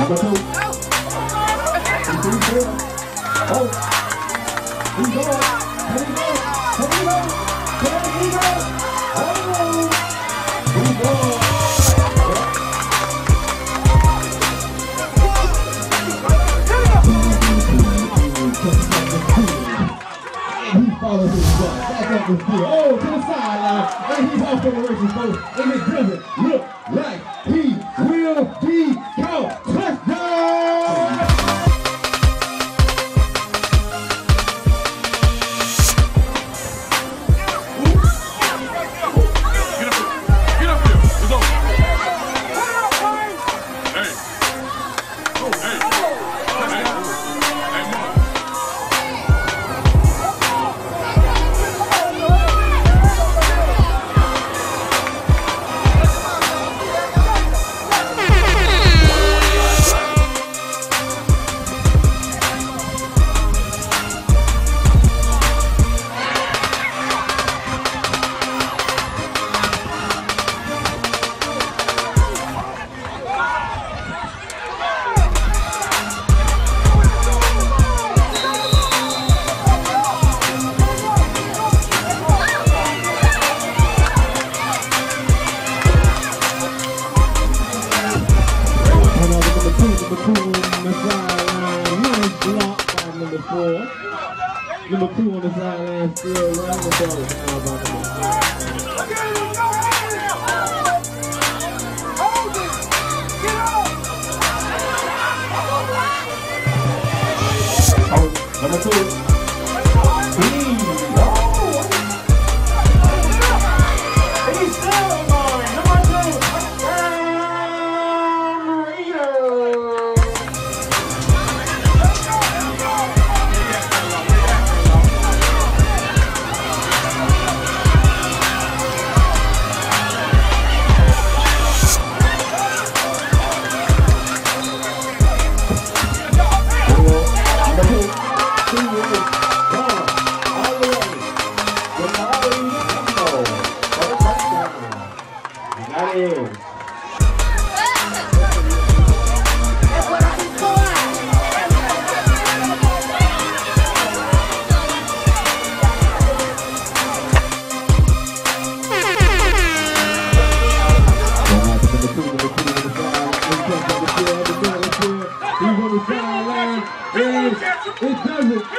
Number two. Oh. He's on. Here we go. Here we go. Here we go. Oh. He's on. And he follows his butt back up the field. Oh, to the sideline. And he's off on the races, folks. Number four. Number two on the sideline still running the ball is now by number. Number two. It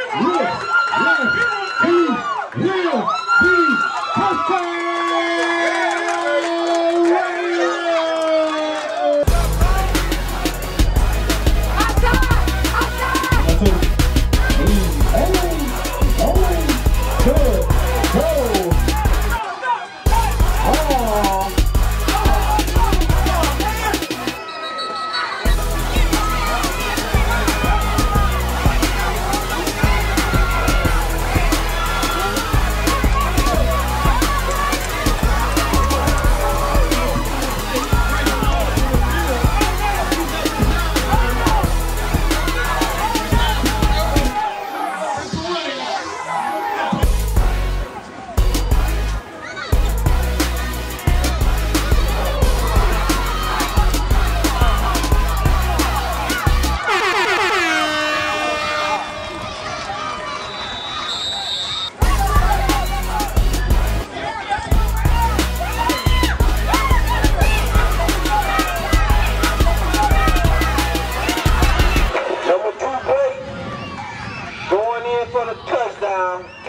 touchdown.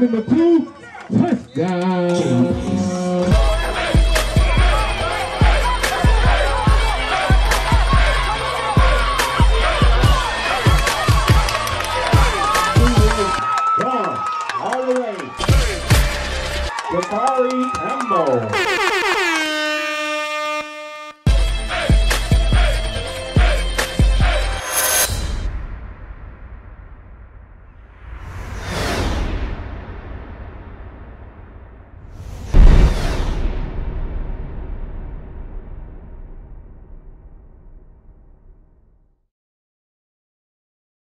number two, touchdown. Jabari Embo.